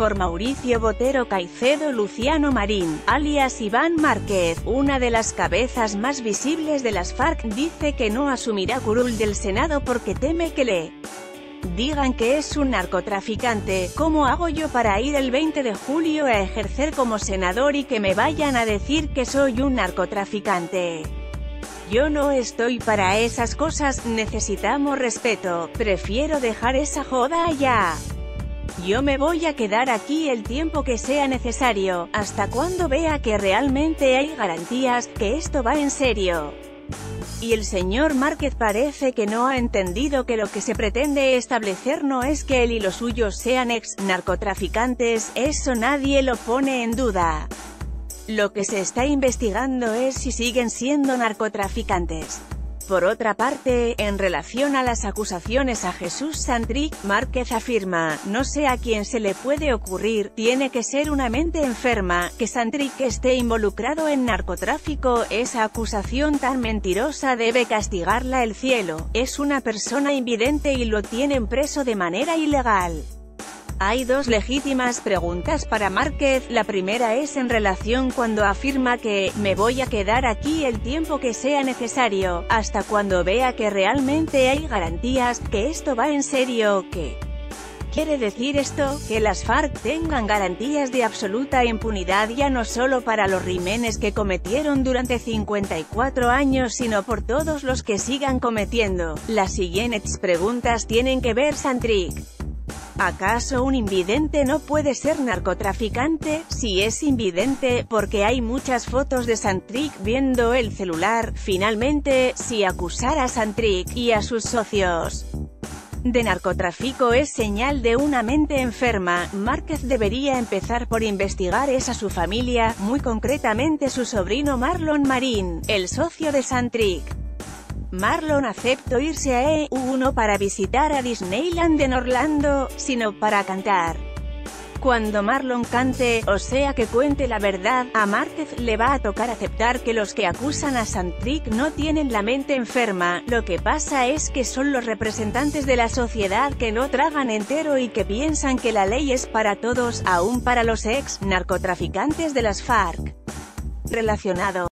por Mauricio Botero Caicedo Luciano Marín, alias Iván Márquez, una de las cabezas más visibles de las FARC, dice que no asumirá curul del Senado porque teme que le digan que es un narcotraficante, ¿cómo hago yo para ir el 20 de julio a ejercer como senador y que me vayan a decir que soy un narcotraficante? Yo no estoy para esas cosas, necesitamos respeto, prefiero dejar esa joda ya. Yo me voy a quedar aquí el tiempo que sea necesario, hasta cuando vea que realmente hay garantías, que esto va en serio. Y el señor Márquez parece que no ha entendido que lo que se pretende establecer no es que él y los suyos sean ex-narcotraficantes, eso nadie lo pone en duda. Lo que se está investigando es si siguen siendo narcotraficantes. Por otra parte, en relación a las acusaciones a Jesús Santric, Márquez afirma, no sé a quién se le puede ocurrir, tiene que ser una mente enferma, que Santric esté involucrado en narcotráfico, esa acusación tan mentirosa debe castigarla el cielo, es una persona invidente y lo tienen preso de manera ilegal. Hay dos legítimas preguntas para Márquez, la primera es en relación cuando afirma que, me voy a quedar aquí el tiempo que sea necesario, hasta cuando vea que realmente hay garantías, que esto va en serio, que... ¿Quiere decir esto, que las FARC tengan garantías de absoluta impunidad ya no solo para los rimenes que cometieron durante 54 años sino por todos los que sigan cometiendo? Las siguientes preguntas tienen que ver Santric. ¿Acaso un invidente no puede ser narcotraficante? Si es invidente, porque hay muchas fotos de Santric viendo el celular. Finalmente, si acusar a Santric y a sus socios de narcotráfico es señal de una mente enferma, Márquez debería empezar por investigar esa su familia, muy concretamente su sobrino Marlon Marín, el socio de Santric. Marlon aceptó irse a EU1 para visitar a Disneyland en Orlando, sino para cantar. Cuando Marlon cante, o sea que cuente la verdad, a Márquez le va a tocar aceptar que los que acusan a Santric no tienen la mente enferma, lo que pasa es que son los representantes de la sociedad que no tragan entero y que piensan que la ley es para todos, aún para los ex-narcotraficantes de las FARC. Relacionado